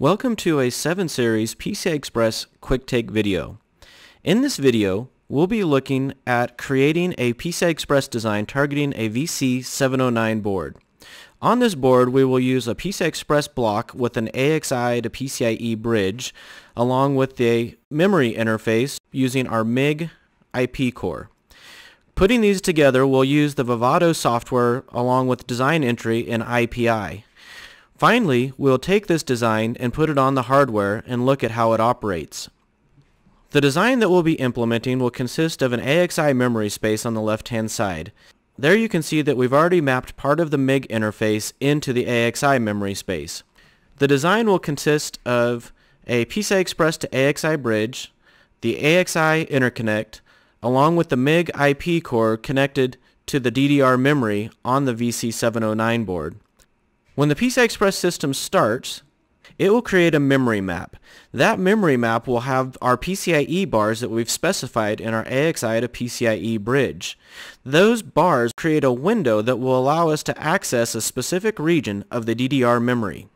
Welcome to a 7 Series PCI Express Quick Take video. In this video, we'll be looking at creating a PCI Express design targeting a VC709 board. On this board, we will use a PCI Express block with an AXI to PCIe bridge, along with a memory interface using our MIG IP core. Putting these together, we'll use the Vivado software along with design entry in IPI. Finally, we'll take this design and put it on the hardware and look at how it operates. The design that we'll be implementing will consist of an AXI memory space on the left-hand side. There you can see that we've already mapped part of the MIG interface into the AXI memory space. The design will consist of a PCI Express to AXI bridge, the AXI interconnect, along with the MIG IP core connected to the DDR memory on the VC709 board. When the PCI Express system starts, it will create a memory map. That memory map will have our PCIe bars that we've specified in our AXI to PCIe bridge. Those bars create a window that will allow us to access a specific region of the DDR memory.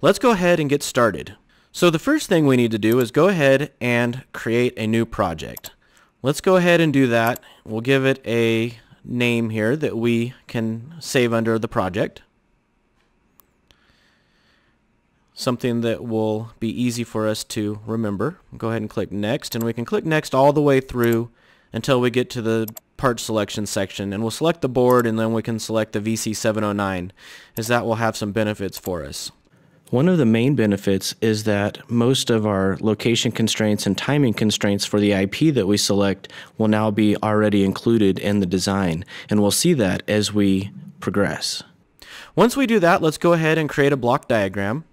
Let's go ahead and get started. So the first thing we need to do is go ahead and create a new project. Let's go ahead and do that. We'll give it a name here that we can save under the project. Something that will be easy for us to remember. Go ahead and click next and we can click next all the way through until we get to the part selection section and we'll select the board and then we can select the VC709 as that will have some benefits for us. One of the main benefits is that most of our location constraints and timing constraints for the IP that we select will now be already included in the design and we'll see that as we progress. Once we do that, let's go ahead and create a block diagram.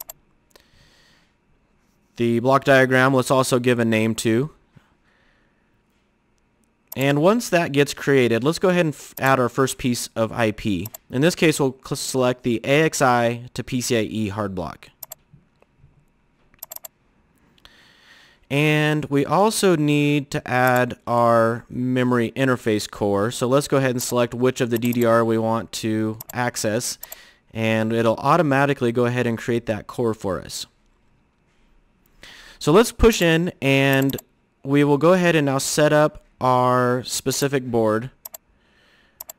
The block diagram, let's also give a name to. And once that gets created, let's go ahead and add our first piece of IP. In this case, we'll select the AXI to PCIe hard block. And we also need to add our memory interface core. So let's go ahead and select which of the DDR we want to access. And it'll automatically go ahead and create that core for us. So let's push in and we will go ahead and now set up our specific board.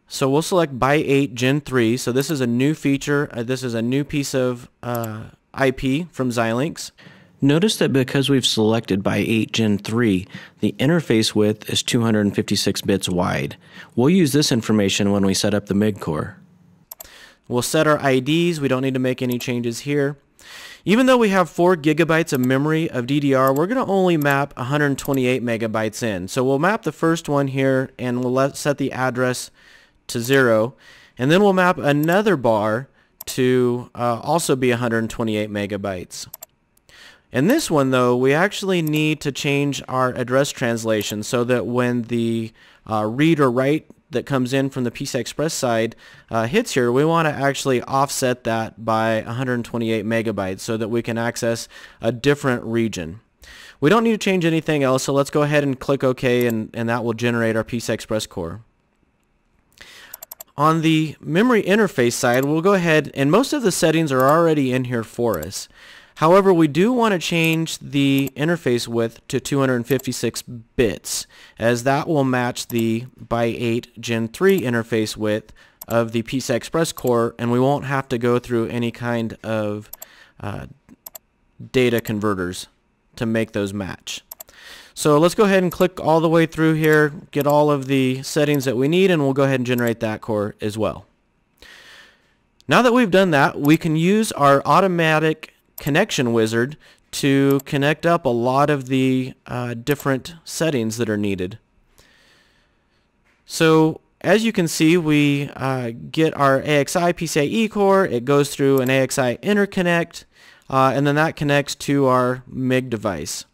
So we'll select by 8 Gen 3. So this is a new feature. Uh, this is a new piece of uh, IP from Xilinx. Notice that because we've selected by 8 Gen 3, the interface width is 256 bits wide. We'll use this information when we set up the MIG core. We'll set our IDs. We don't need to make any changes here. Even though we have 4 gigabytes of memory of DDR, we're going to only map 128 megabytes in. So we'll map the first one here and we'll set the address to 0. And then we'll map another bar to uh, also be 128 megabytes. In this one though, we actually need to change our address translation so that when the uh, read or write that comes in from the PCI Express side uh, hits here, we want to actually offset that by 128 megabytes so that we can access a different region. We don't need to change anything else, so let's go ahead and click OK, and, and that will generate our PCI Express core. On the memory interface side, we'll go ahead, and most of the settings are already in here for us. However, we do want to change the interface width to 256 bits as that will match the by 8 Gen 3 interface width of the PCI Express core and we won't have to go through any kind of uh, data converters to make those match. So let's go ahead and click all the way through here, get all of the settings that we need, and we'll go ahead and generate that core as well. Now that we've done that, we can use our automatic connection wizard to connect up a lot of the uh, different settings that are needed. So as you can see, we uh, get our AXI PCIe core. It goes through an AXI interconnect, uh, and then that connects to our MIG device.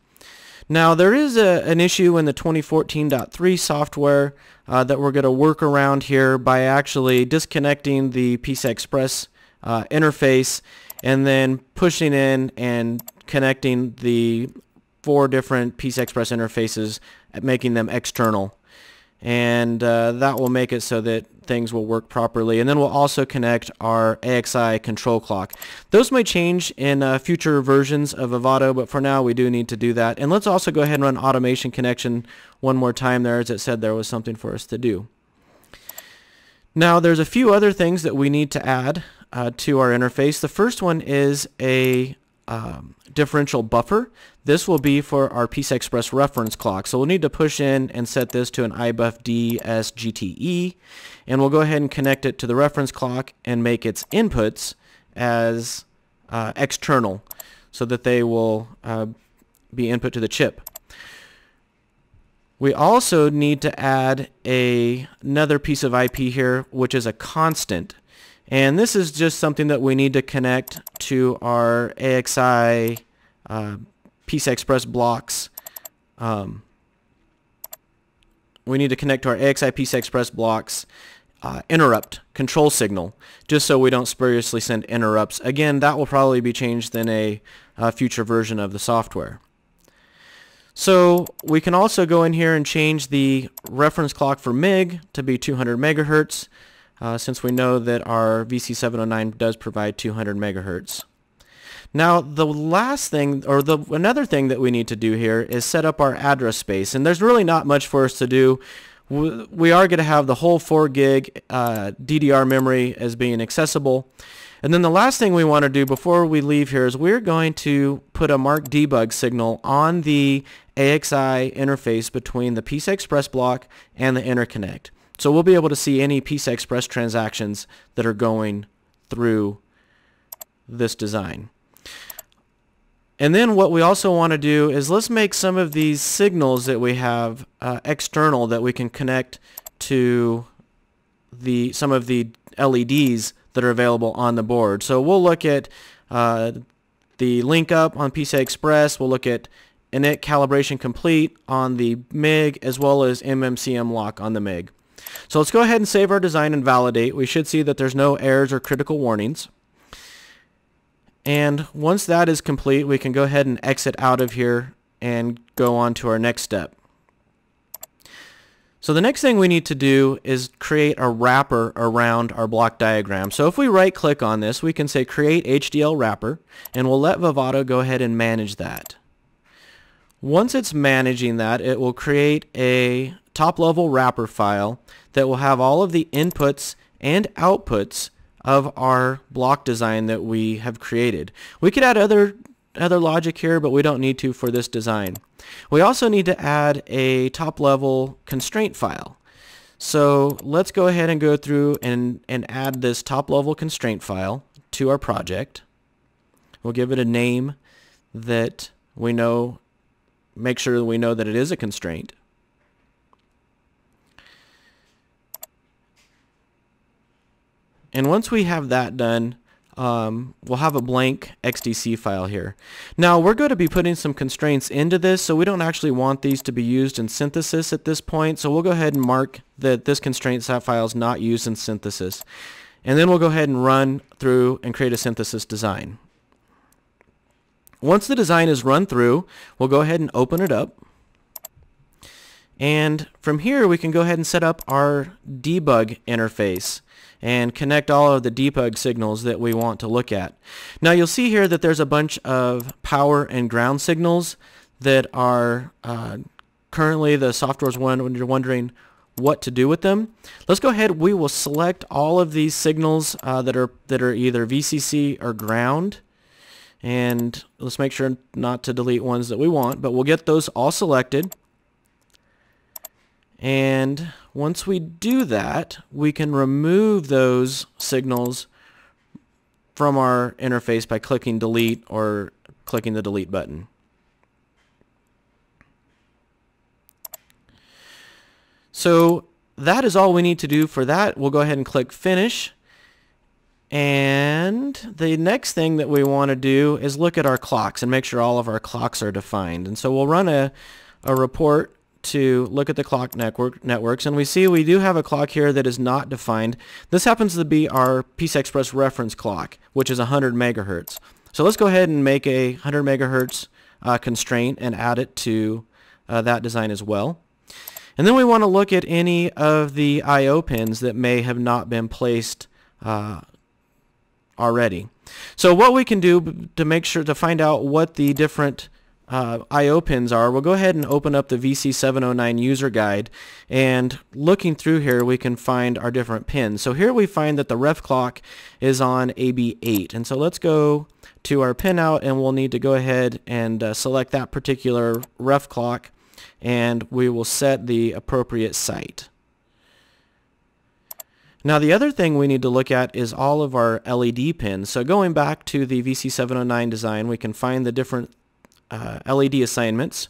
Now there is a, an issue in the 2014.3 software uh, that we're going to work around here by actually disconnecting the PCI Express uh, interface and then pushing in and connecting the four different PCI Express interfaces, making them external. And uh, that will make it so that things will work properly. And then we'll also connect our AXI control clock. Those may change in uh, future versions of Vivado, but for now we do need to do that. And let's also go ahead and run automation connection one more time there as it said there was something for us to do. Now there's a few other things that we need to add uh, to our interface. The first one is a um, differential buffer. This will be for our PCI Express reference clock. So we'll need to push in and set this to an iBuf DSGTE and we'll go ahead and connect it to the reference clock and make its inputs as uh, external so that they will uh, be input to the chip. We also need to add a, another piece of IP here which is a constant and this is just something that we need to connect to our AXI uh, PCI Express blocks. Um, we need to connect to our AXI PCI Express blocks uh, interrupt control signal just so we don't spuriously send interrupts. Again, that will probably be changed in a, a future version of the software. So we can also go in here and change the reference clock for MIG to be 200 megahertz uh, since we know that our VC709 does provide 200 megahertz. Now the last thing, or the another thing that we need to do here is set up our address space. And there's really not much for us to do. We are going to have the whole 4 gig uh, DDR memory as being accessible. And then the last thing we want to do before we leave here is we're going to put a mark debug signal on the AXI interface between the PCI Express block and the interconnect. So we'll be able to see any PCI Express transactions that are going through this design. And then what we also want to do is let's make some of these signals that we have uh, external that we can connect to the some of the LEDs that are available on the board. So we'll look at uh, the link up on PCI Express. We'll look at init calibration complete on the MIG as well as MMCM lock on the MIG. So let's go ahead and save our design and validate. We should see that there's no errors or critical warnings. And once that is complete, we can go ahead and exit out of here and go on to our next step. So the next thing we need to do is create a wrapper around our block diagram. So if we right click on this, we can say create HDL wrapper and we'll let Vivado go ahead and manage that. Once it's managing that, it will create a top-level wrapper file that will have all of the inputs and outputs of our block design that we have created. We could add other other logic here, but we don't need to for this design. We also need to add a top-level constraint file. So let's go ahead and go through and, and add this top-level constraint file to our project. We'll give it a name that we know, make sure that we know that it is a constraint. And once we have that done, um, we'll have a blank XDC file here. Now we're going to be putting some constraints into this, so we don't actually want these to be used in synthesis at this point. So we'll go ahead and mark that this constraint set file is not used in synthesis. And then we'll go ahead and run through and create a synthesis design. Once the design is run through, we'll go ahead and open it up. And from here, we can go ahead and set up our debug interface and connect all of the debug signals that we want to look at. Now you'll see here that there's a bunch of power and ground signals that are uh, currently the software is one when you're wondering what to do with them. Let's go ahead. We will select all of these signals uh, that are that are either VCC or ground. And let's make sure not to delete ones that we want, but we'll get those all selected. And once we do that, we can remove those signals from our interface by clicking delete or clicking the delete button. So that is all we need to do for that. We'll go ahead and click finish. And the next thing that we want to do is look at our clocks and make sure all of our clocks are defined. And so we'll run a, a report to look at the clock network networks and we see we do have a clock here that is not defined. This happens to be our PCI Express reference clock, which is 100 megahertz. So let's go ahead and make a 100 megahertz uh, constraint and add it to uh, that design as well. And then we want to look at any of the I.O. pins that may have not been placed uh, already. So what we can do to make sure to find out what the different uh, I.O. pins are, we'll go ahead and open up the VC709 user guide and looking through here we can find our different pins. So here we find that the ref clock is on AB8 and so let's go to our pinout and we'll need to go ahead and uh, select that particular ref clock and we will set the appropriate site. Now the other thing we need to look at is all of our LED pins. So going back to the VC709 design, we can find the different uh, LED assignments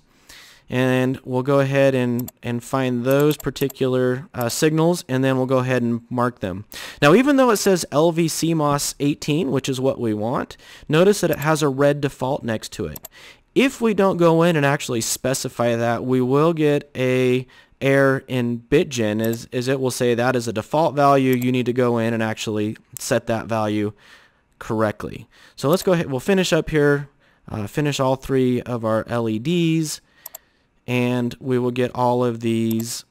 and we'll go ahead and, and find those particular uh, signals and then we'll go ahead and mark them. Now even though it says LVCMOS 18, which is what we want, notice that it has a red default next to it. If we don't go in and actually specify that, we will get a error in BitGen is, as it will say that is a default value. You need to go in and actually set that value correctly. So let's go ahead. We'll finish up here uh, finish all three of our LEDs and we will get all of these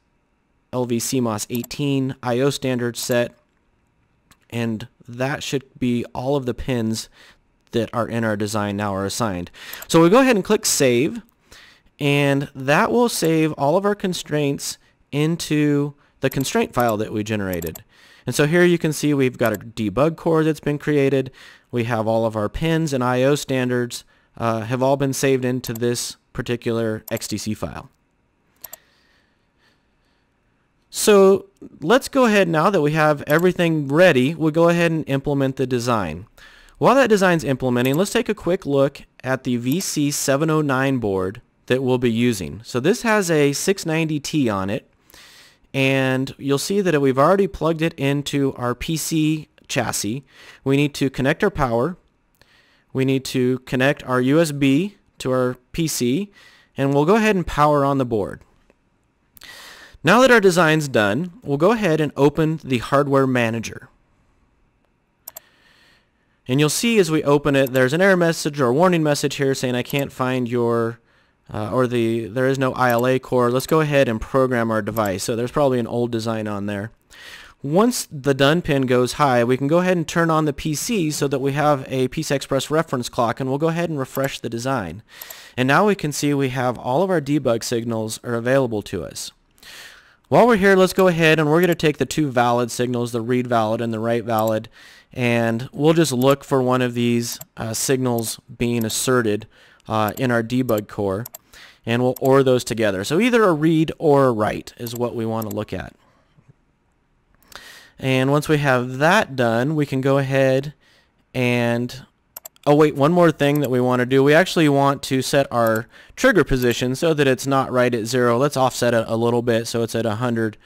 LVCMOS 18 IO standards set and that should be all of the pins that are in our design now are assigned. So we go ahead and click save and that will save all of our constraints into the constraint file that we generated. And so here you can see we've got a debug core that's been created. We have all of our pins and IO standards uh, have all been saved into this particular XDC file. So let's go ahead now that we have everything ready, we'll go ahead and implement the design. While that design's implementing, let's take a quick look at the VC709 board that we'll be using. So this has a 690T on it, and you'll see that we've already plugged it into our PC chassis. We need to connect our power, we need to connect our USB to our PC and we'll go ahead and power on the board. Now that our design's done, we'll go ahead and open the hardware manager. And you'll see as we open it, there's an error message or warning message here saying I can't find your, uh, or the there is no ILA core. Let's go ahead and program our device. So there's probably an old design on there. Once the done pin goes high, we can go ahead and turn on the PC so that we have a PCI Express reference clock and we'll go ahead and refresh the design. And now we can see we have all of our debug signals are available to us. While we're here, let's go ahead and we're going to take the two valid signals, the read valid and the write valid, and we'll just look for one of these uh, signals being asserted uh, in our debug core, and we'll OR those together. So either a read or a write is what we want to look at. And once we have that done, we can go ahead and, oh wait, one more thing that we want to do. We actually want to set our trigger position so that it's not right at zero. Let's offset it a little bit so it's at 100.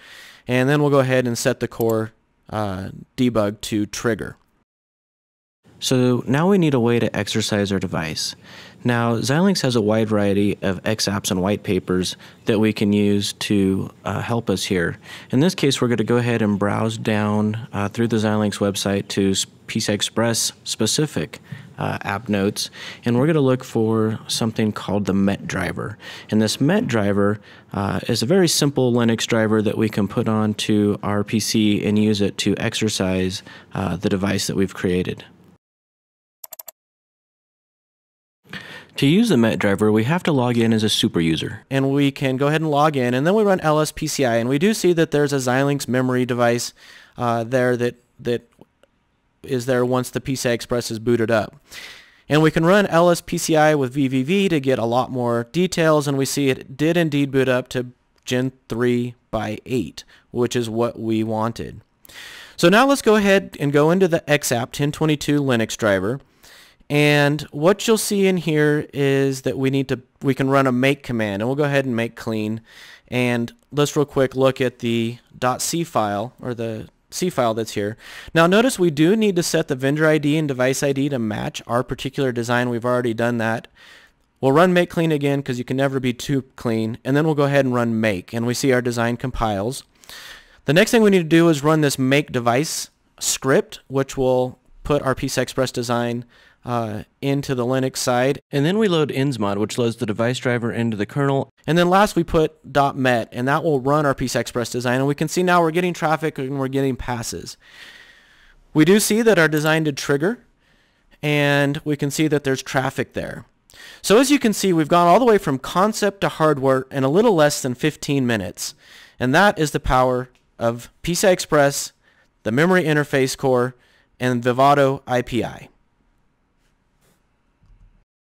And then we'll go ahead and set the core uh, debug to trigger. So now we need a way to exercise our device. Now, Xilinx has a wide variety of XApps and white papers that we can use to uh, help us here. In this case, we're going to go ahead and browse down uh, through the Xilinx website to PCI Express specific uh, app notes, and we're going to look for something called the MET driver. And this MET driver uh, is a very simple Linux driver that we can put onto our PC and use it to exercise uh, the device that we've created. To use the MET driver, we have to log in as a super user. And we can go ahead and log in, and then we run lspci, and we do see that there's a Xilinx memory device uh, there that, that is there once the PCI Express is booted up. And we can run lspci with VVV to get a lot more details, and we see it did indeed boot up to Gen 3 by 8, which is what we wanted. So now let's go ahead and go into the XApp 1022 Linux driver. And what you'll see in here is that we need to, we can run a make command and we'll go ahead and make clean. And let's real quick look at the .c file or the C file that's here. Now notice we do need to set the vendor ID and device ID to match our particular design. We've already done that. We'll run make clean again because you can never be too clean. And then we'll go ahead and run make and we see our design compiles. The next thing we need to do is run this make device script which will put our PCI Express design uh, into the Linux side. And then we load insmod, which loads the device driver into the kernel. And then last we put .met, and that will run our PCI Express design. And we can see now we're getting traffic and we're getting passes. We do see that our design did trigger, and we can see that there's traffic there. So as you can see, we've gone all the way from concept to hardware in a little less than 15 minutes. And that is the power of PCI Express, the memory interface core, and Vivado IPI.